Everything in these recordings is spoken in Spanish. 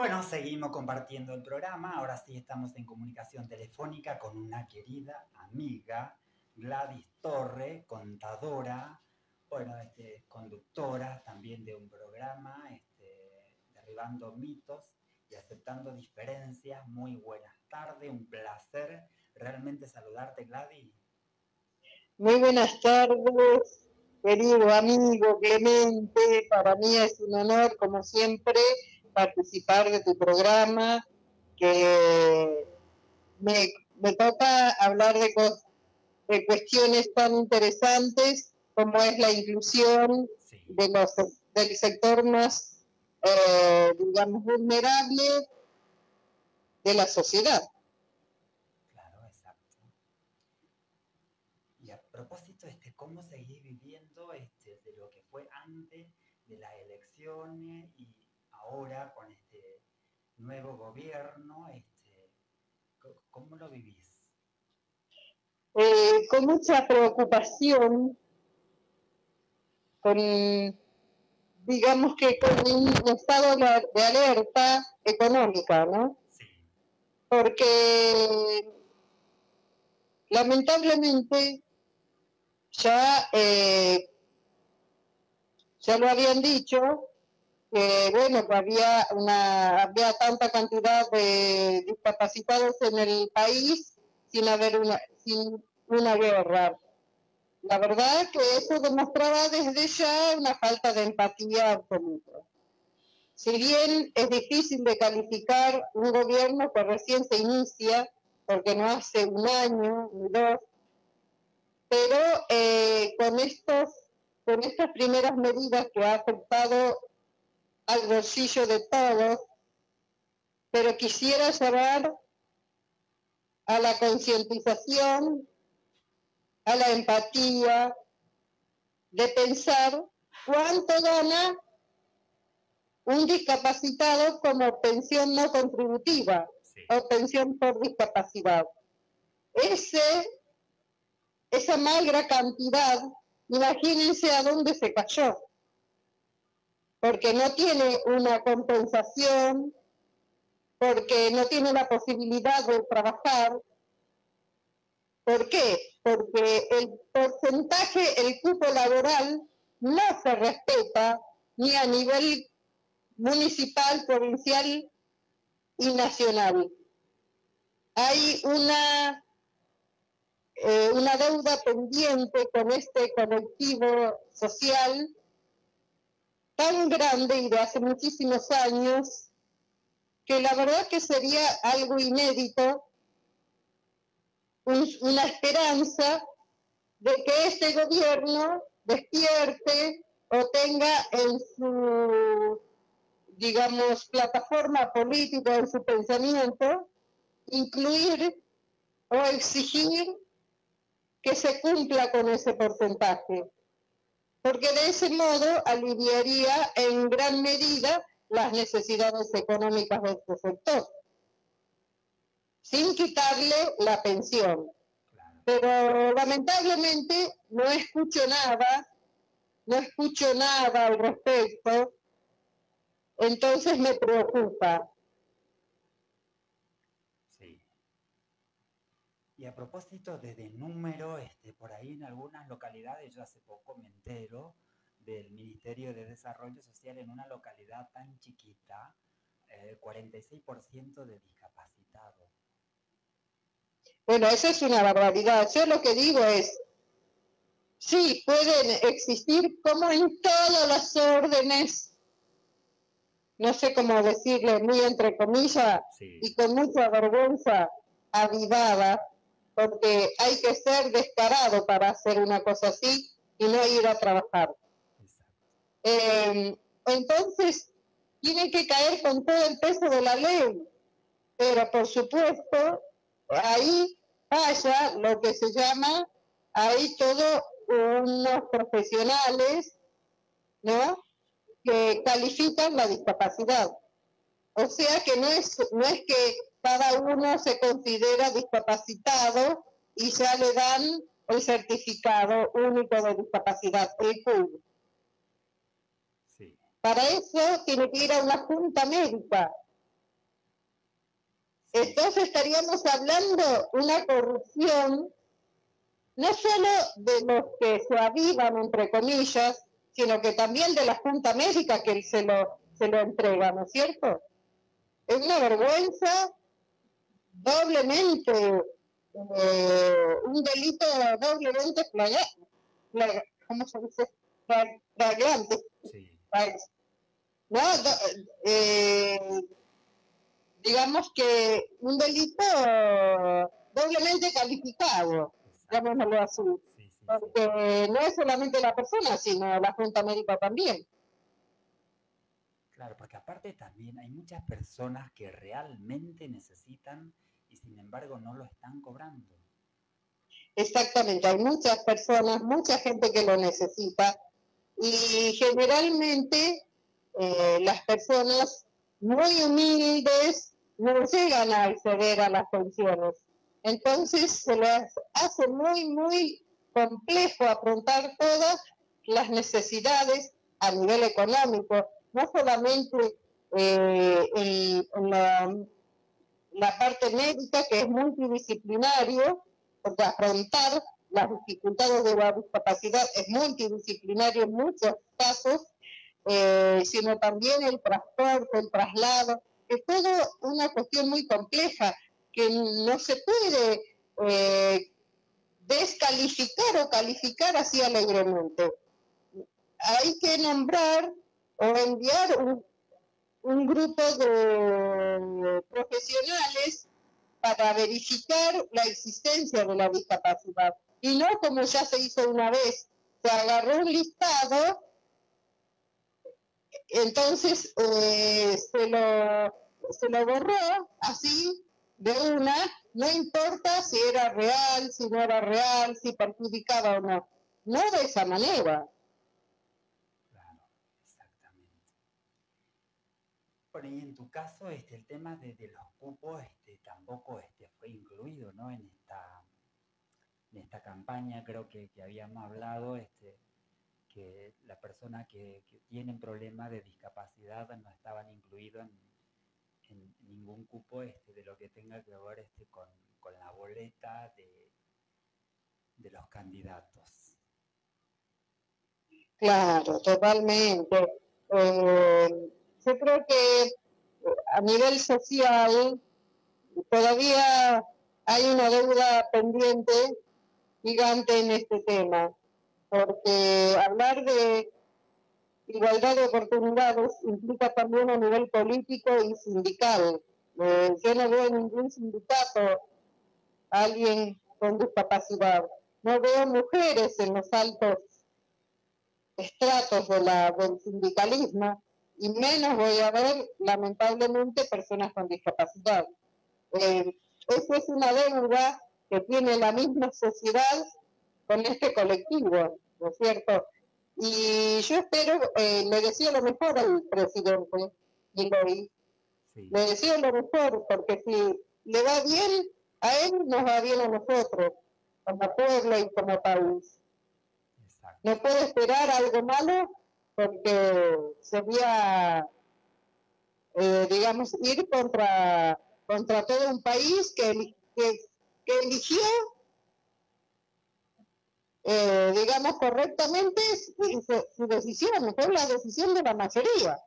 Bueno, seguimos compartiendo el programa. Ahora sí estamos en comunicación telefónica con una querida amiga, Gladys Torre, contadora, bueno, este, conductora también de un programa, este, derribando mitos y aceptando diferencias. Muy buenas tardes, un placer realmente saludarte, Gladys. Muy buenas tardes, querido amigo Clemente. Para mí es un honor, como siempre, participar de tu programa, que me, toca hablar de, de, cuestiones tan interesantes como es la inclusión de los, del sector más, eh, digamos, vulnerable de la sociedad. Claro, exacto. Y a propósito, este, ¿cómo seguir viviendo este, de lo que fue antes de las elecciones ahora con este nuevo gobierno, este, ¿cómo lo vivís? Eh, con mucha preocupación, con, digamos que con un estado de alerta económica, ¿no? Sí. Porque lamentablemente ya, eh, ya lo habían dicho, que bueno, había una había tanta cantidad de discapacitados en el país sin haber una sin una guerra. La verdad que eso demostraba desde ya una falta de empatía absoluta. Si bien es difícil de calificar un gobierno que recién se inicia, porque no hace un año ni dos, pero eh, con estos con estas primeras medidas que ha aceptado al bolsillo de todos, pero quisiera llevar a la concientización, a la empatía, de pensar cuánto gana un discapacitado como pensión no contributiva o pensión por discapacidad. Ese, esa magra cantidad, imagínense a dónde se cayó porque no tiene una compensación, porque no tiene la posibilidad de trabajar. ¿Por qué? Porque el porcentaje, el cupo laboral no se respeta ni a nivel municipal, provincial y nacional. Hay una, eh, una deuda pendiente con este colectivo social tan grande y de hace muchísimos años que la verdad que sería algo inédito, una esperanza de que este gobierno despierte o tenga en su, digamos, plataforma política, en su pensamiento, incluir o exigir que se cumpla con ese porcentaje porque de ese modo aliviaría en gran medida las necesidades económicas de este sector, sin quitarle la pensión. Pero lamentablemente no escucho nada, no escucho nada al respecto, entonces me preocupa. Y a propósito de, número, este, por ahí en algunas localidades, yo hace poco me entero del Ministerio de Desarrollo Social en una localidad tan chiquita, eh, 46% de discapacitados. Bueno, eso es una barbaridad. Yo lo que digo es, sí, pueden existir como en todas las órdenes, no sé cómo decirle, muy entre comillas, y con mucha vergüenza avivada, porque hay que ser descarado para hacer una cosa así y no ir a trabajar. Em, entonces, tiene que caer con todo el peso de la ley, pero por supuesto, ahí pasa lo que se llama, ahí todos unos profesionales, ¿no? Que califican la discapacidad. O sea que no es, no es que cada uno se considera discapacitado y ya le dan el certificado único de discapacidad, el CUD. Para eso tiene que ir a una junta médica Entonces estaríamos hablando una corrupción no solo de los que se avivan, entre comillas, sino que también de la Junta Médica que se lo, se lo entrega, ¿no es cierto? Es una vergüenza doblemente, eh, un delito doblemente flagrante, ¿cómo se dice? Flagrante. Sí. No, eh, digamos que un delito doblemente calificado, llamémoslo así. Porque no es solamente la persona, sino la Junta Médica también. Claro, porque aparte también hay muchas personas que realmente necesitan y sin embargo no lo están cobrando. Exactamente, hay muchas personas, mucha gente que lo necesita y generalmente eh, las personas muy humildes no llegan a acceder a las pensiones. Entonces se les hace muy, muy complejo afrontar todas las necesidades a nivel económico, no solamente eh, en, la, la, parte médica, que es multidisciplinario, porque afrontar las dificultades de la discapacidad es multidisciplinario en muchos casos, eh, sino también el transporte, el traslado, es todo una cuestión muy compleja que no se puede eh, descalificar o calificar así alegremente. Hay que nombrar o enviar un, un grupo de profesionales para verificar la existencia de la discapacidad. Y no como ya se hizo una vez, se agarró un listado entonces eh, se, lo, se lo borró así de una, no importa si era real, si no era real, si perjudicaba o no. No de esa manera. Claro, exactamente. Y en tu caso, este, el tema de, los cupos este, tampoco este, fue incluido ¿no? en, esta, en esta campaña, creo que, habíamos hablado. Este, que la persona que, tienen problemas de discapacidad no estaban incluidos en, ningún cupo este, de lo que tenga que ver este, con, la boleta de, de los candidatos. Claro, totalmente. Eh, yo creo que a nivel social todavía hay una deuda pendiente gigante en este tema porque hablar de igualdad de oportunidades implica también a nivel político y sindical. Eh, yo no veo ningún sindicato a alguien con discapacidad. No veo mujeres en los altos estratos del sindicalismo y menos voy a ver, lamentablemente, personas con discapacidad. Eh, esa es una deuda que tiene la misma sociedad con este colectivo, ¿no es cierto? Y yo espero, eh, le deseo lo mejor al presidente Giloy, le deseo lo mejor, porque si le va bien a él, nos va bien a nosotros, como pueblo y como país. No puede esperar algo malo porque sería, eh, digamos, ir contra, contra todo un país que, que, que eligió eh, digamos, correctamente su, decisión, fue la decisión de la mayoría.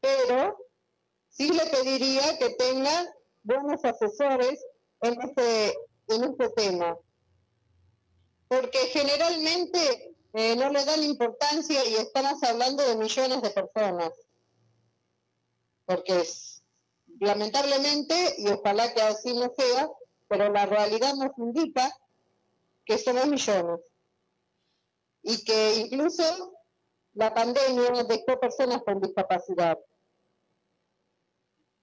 Pero sí le pediría que tengan buenos asesores en este, en este tema. Porque generalmente eh, no le dan importancia y estamos hablando de millones de personas. Porque es, lamentablemente, y ojalá que así no sea, pero la realidad nos indica que somos millones y que incluso la pandemia dejó personas con discapacidad.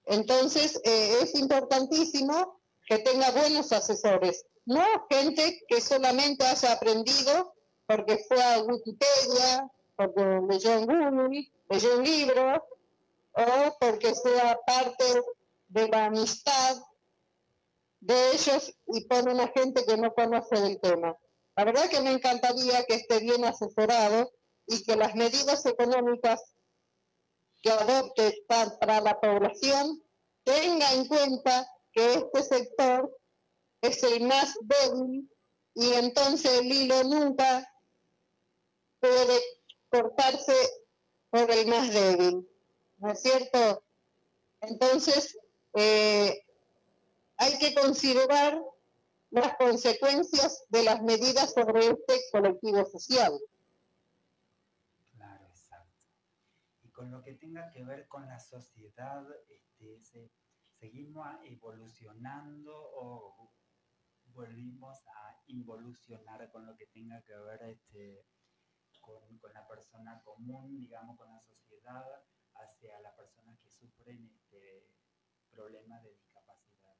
Entonces, eh, es importantísimo que tenga buenos asesores, no gente que solamente haya aprendido porque fue a Wikipedia, porque leyó en Google, leyó un libro, o porque sea parte de la amistad de ellos y pone una gente que no conoce del tema. La verdad que me encantaría que esté bien asesorado y que las medidas económicas que adopte para la población tenga en cuenta que este sector es el más débil y entonces el hilo nunca puede cortarse por el más débil, ¿no es cierto? Entonces, eh, hay que considerar las consecuencias de las medidas sobre este colectivo social. Claro, exacto. Y con lo que tenga que ver con la sociedad, este, ¿seguimos evolucionando o volvimos a involucionar con lo que tenga que ver este, con, la persona común, digamos, con la sociedad, hacia las personas que sufren este problema de discapacidad?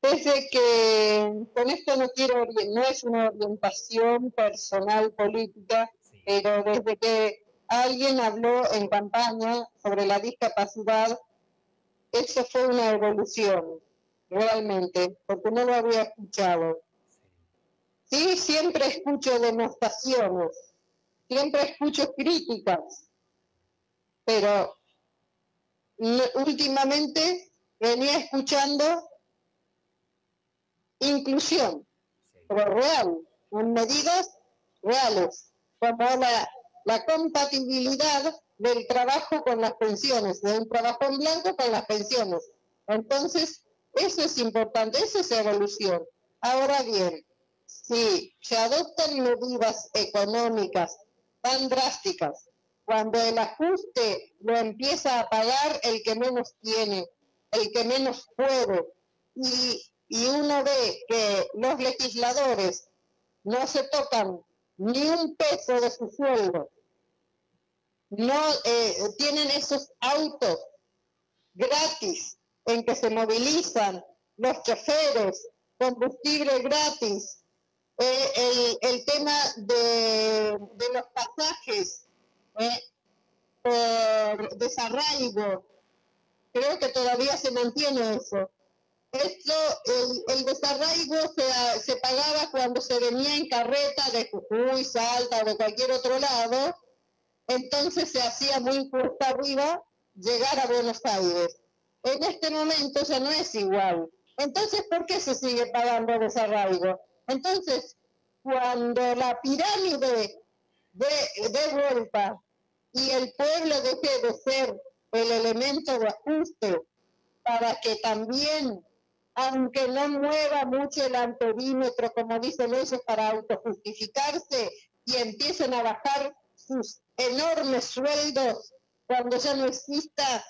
Desde que con esto no quiero, no es una orientación personal política, pero desde que alguien habló en campaña sobre la discapacidad, eso fue una evolución, realmente, porque no lo había escuchado. Sí, siempre escucho demostraciones, siempre escucho críticas, pero últimamente venía escuchando inclusión, pero real, en medidas reales, como la, la compatibilidad del trabajo con las pensiones, de un trabajo en blanco con las pensiones. Entonces, eso es importante, eso es evolución. Ahora bien, si se adoptan medidas económicas tan drásticas, cuando el ajuste lo empieza a pagar el que menos tiene, el que menos puede, y y uno ve que los legisladores no se tocan ni un peso de su sueldo, no eh, tienen esos autos gratis en que se movilizan los choferes, combustible gratis, eh, el, tema de, los pasajes eh, por desarraigo, creo que todavía se mantiene eso esto, el, desarraigo se, se, pagaba cuando se venía en carreta de Jujuy, Salta o de cualquier otro lado, entonces se hacía muy cuesta arriba llegar a Buenos Aires. En este momento ya no es igual. Entonces, ¿por qué se sigue pagando desarraigo? Entonces, cuando la pirámide de, de vuelta y el pueblo deje de ser el elemento de ajuste para que también aunque no mueva mucho el anterímetro, como dicen ellos, para autojustificarse y empiecen a bajar sus enormes sueldos cuando ya no exista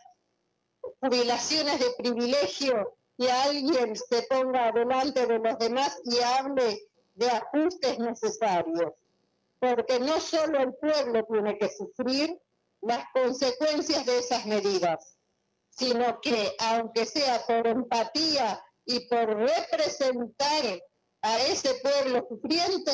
jubilaciones de privilegio y alguien se ponga delante de los demás y hable de ajustes necesarios. Porque no solo el pueblo tiene que sufrir las consecuencias de esas medidas, sino que aunque sea por empatía y por representar a ese pueblo sufriente,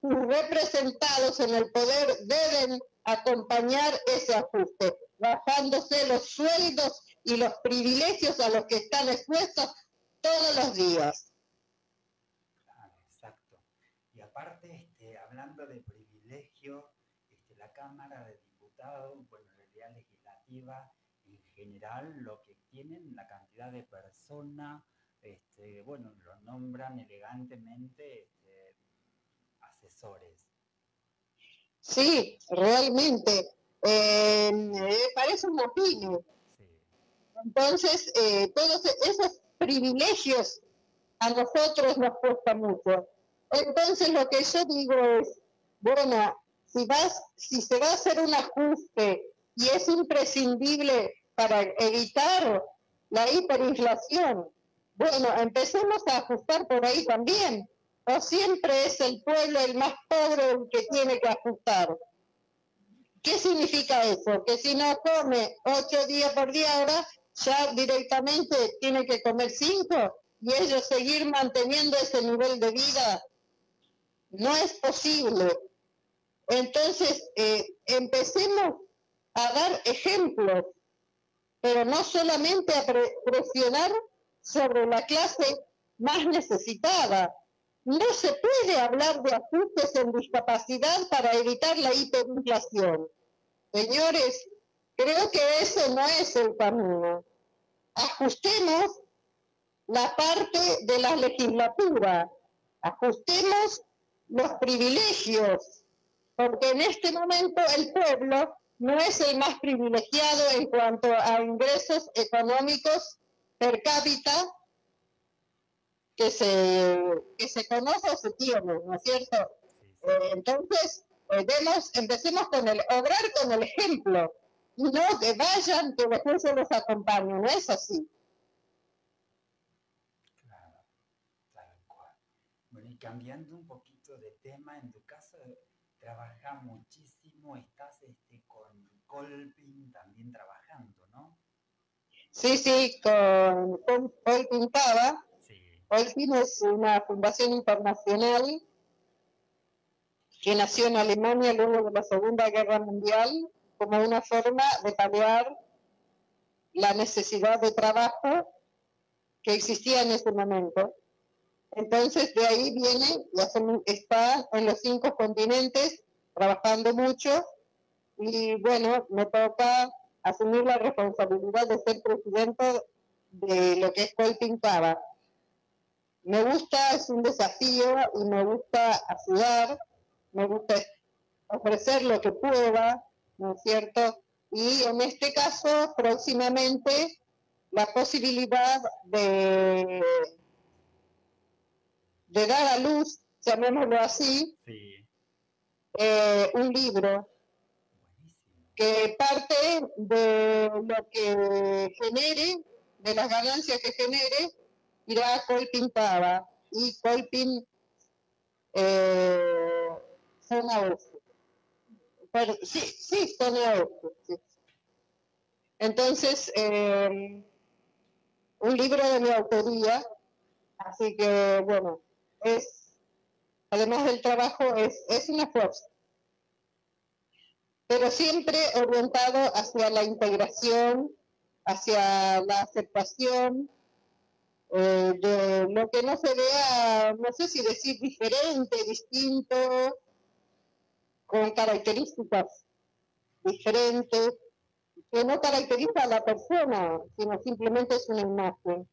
sus representados en el poder deben acompañar ese ajuste, bajándose los sueldos y los privilegios a los que están expuestos todos los días. Claro, exacto. Y aparte, este, hablando de privilegio, este, la Cámara de Diputados, bueno, la realidad legislativa en general, lo que tienen, la cantidad de personas este, bueno, lo nombran elegantemente este, asesores. Sí, realmente. Eh, parece un opinión. Entonces, eh, todos esos privilegios a nosotros nos cuesta mucho. Entonces, lo que yo digo es, bueno, si, vas, si se va a hacer un ajuste y es imprescindible para evitar la hiperinflación, bueno, empecemos a ajustar por ahí también. O siempre es el pueblo el más pobre el que tiene que ajustar. ¿Qué significa eso? Que si no come ocho días por día ahora, ya directamente tiene que comer cinco y ellos seguir manteniendo ese nivel de vida. No es posible. Entonces, eh, empecemos a dar ejemplos, pero no solamente a presionar sobre la clase más necesitada. No se puede hablar de ajustes en discapacidad para evitar la hiperinflación. Señores, creo que ese no es el camino. Ajustemos la parte de la legislatura, ajustemos los privilegios, porque en este momento el pueblo no es el más privilegiado en cuanto a ingresos económicos per cápita que se, que se conoce o se tiene, ¿no es cierto? Eh, entonces, eh, empecemos con el, obrar con el ejemplo, no que vayan, que después se los acompañen, no es así. Claro, tal cual. Bueno, y cambiando un poquito de tema, en tu caso trabaja muchísimo, estás este, con Colpin también trabajando, ¿no? Sí, sí, con, con Colpin Cava Colpin es una fundación internacional que nació en Alemania luego de la Segunda Guerra Mundial como una forma de paliar la necesidad de trabajo que existía en ese momento. Entonces, de ahí viene, está en los cinco continentes trabajando mucho y bueno, me toca asumir la responsabilidad de ser presidente de lo que es Colpin Cava me gusta, es un desafío y me gusta ayudar, me gusta ofrecer lo que pueda, ¿no es cierto? Y en este caso, próximamente, la posibilidad de, de dar a luz, llamémoslo así, eh, un libro que parte de lo que genere, de las ganancias que genere, irá Colpin Pava y Colpin eh, zona. Sí, sí, zona oeste. Entonces, eh, un libro de mi autoría, así que bueno, es, además del trabajo, es, es una fuerza pero siempre orientado hacia la integración, hacia la aceptación, eh, de lo que no se vea, no sé si decir diferente, distinto, con características diferentes, que no caracteriza a la persona, sino simplemente es una imagen.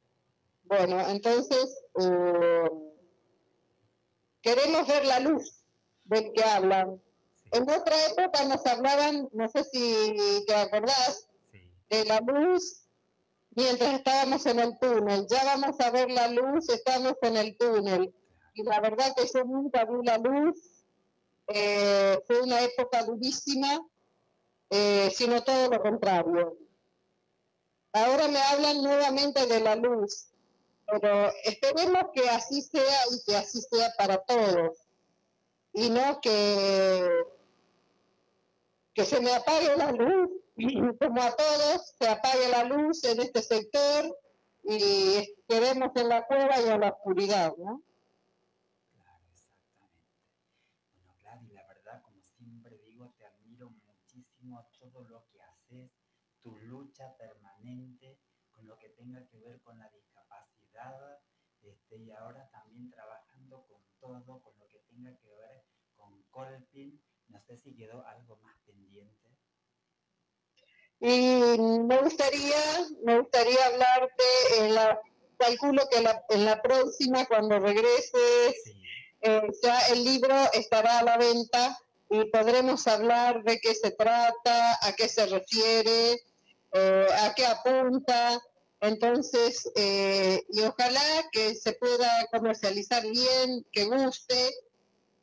Bueno, entonces eh, queremos ver la luz del que hablan. En otra época nos hablaban, no sé si te acordás, de la luz mientras estábamos en el túnel. Ya vamos a ver la luz, estamos en el túnel. Y la verdad que yo nunca vi la luz. Eh, fue una época durísima, eh, sino todo lo contrario. Ahora me hablan nuevamente de la luz, pero esperemos que así sea y que así sea para todos. Y no que, que se me apague la luz como a todos, se apague la luz en este sector y quedemos en la cueva y en la oscuridad, ¿no? Claro, exactamente. Bueno, Gladys, la verdad, como siempre digo, te admiro muchísimo todo lo que haces, tu lucha permanente con lo que tenga que ver con la discapacidad, este, y ahora también trabajando con todo, con lo que tenga que ver con Colpin. No sé si quedó algo más pendiente. Y me gustaría, me gustaría hablarte, en la, calculo que en la próxima, cuando regreses, eh, ya el libro estará a la venta y podremos hablar de qué se trata, a qué se refiere, eh, a qué apunta. Entonces, eh, y ojalá que se pueda comercializar bien, que guste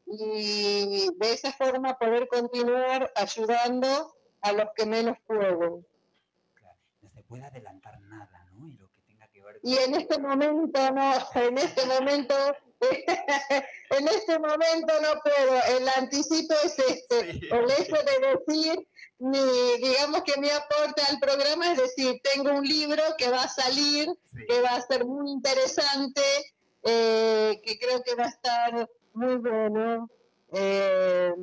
y de esa forma poder continuar ayudando a los que menos pueden. Claro, no se puede adelantar nada, ¿no? Y lo que tenga que ver Y en este momento no, en este momento, en este momento no puedo. El anticipo es este, el hecho de decir, mi, digamos que mi aporte al programa es decir, tengo un libro que va a salir, que va a ser muy interesante, eh, que creo que va a estar muy bueno. Eh,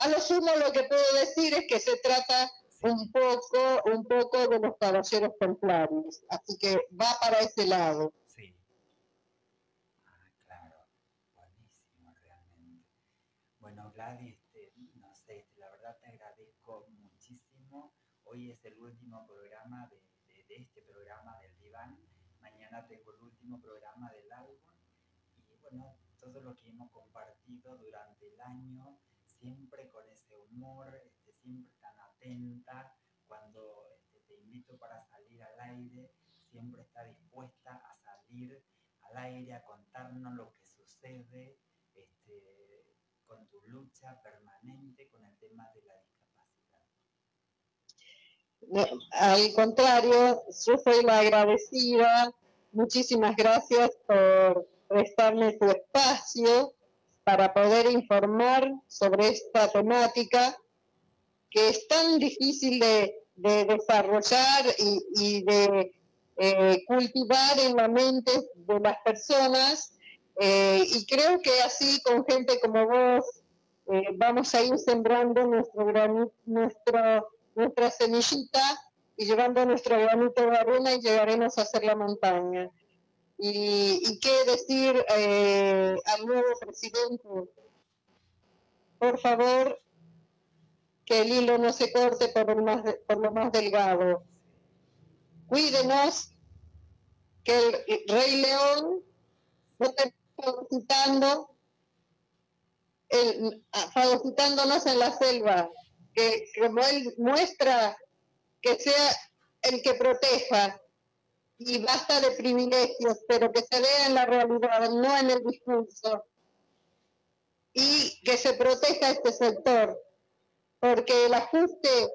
a lo sumo lo que puedo decir es que se trata un poco, un poco de los caballeros templarios, así que va para ese lado. Sí. Ah, claro, buenísimo realmente. Bueno, Gladys, este, no sé, la verdad te agradezco muchísimo. Hoy es el último programa de, este programa del diván. Mañana tengo el último programa del álbum. Y bueno, todo lo que hemos compartido durante el año, siempre con ese humor, este, siempre tan atenta, cuando este, te invito para salir al aire, siempre está dispuesta a salir al aire, a contarnos lo que sucede este, con tu lucha permanente con el tema de la discapacidad. Al contrario, yo soy la agradecida. Muchísimas gracias por prestarme tu espacio para poder informar sobre esta temática que es tan difícil de, desarrollar y, de eh, cultivar en la mente de las personas. Eh, y creo que así, con gente como vos, eh, vamos a ir sembrando nuestro nuestro, nuestra semillita y llevando nuestro granito de arena y llegaremos a hacer la montaña. Y, qué decir al nuevo presidente, por favor, que el hilo no se corte por lo más, por lo más delgado. Cuídenos, que el Rey León no esté fagocitando, fagocitándonos en la selva, que como él muestra que sea el que proteja y basta de privilegios, pero que se vea en la realidad, no en el discurso, y que se proteja este sector porque el ajuste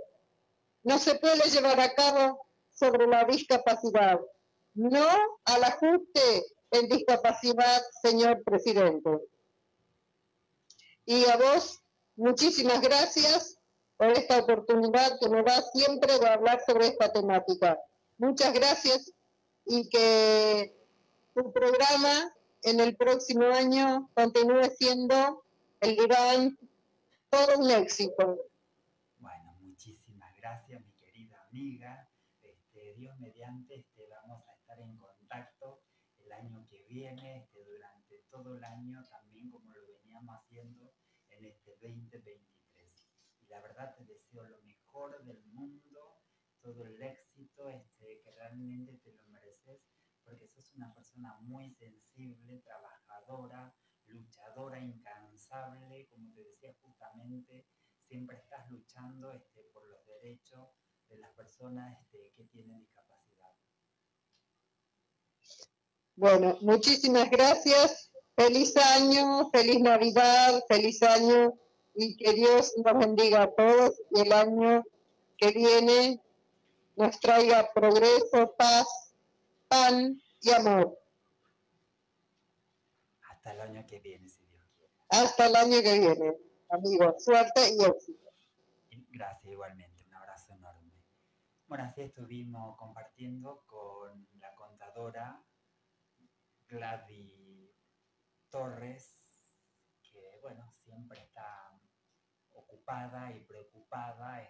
no se puede llevar a cabo sobre la discapacidad. No al ajuste en discapacidad, señor presidente. Y a vos, muchísimas gracias por esta oportunidad que me da siempre de hablar sobre esta temática. Muchas gracias y que tu programa en el próximo año continúe siendo el gran todo un éxito amiga. Este, Dios mediante, este, vamos a estar en contacto el año que viene, este, durante todo el año, también como lo veníamos haciendo en este 2023. La verdad te deseo lo mejor del mundo, todo el éxito este, que realmente te lo mereces, porque sos una persona muy sensible, trabajadora, luchadora, incansable, como te decía justamente, siempre estás luchando este, por los derechos de las personas este, que tienen discapacidad. Bueno, muchísimas gracias. Feliz año, feliz Navidad, feliz año y que Dios nos bendiga a todos y el año que viene nos traiga progreso, paz, pan y amor. Hasta el año que viene, si Dios quiere. Hasta el año que viene, amigos. Suerte y éxito. Gracias igualmente. Bueno, así estuvimos compartiendo con la contadora Gladys Torres, que bueno, siempre está ocupada y preocupada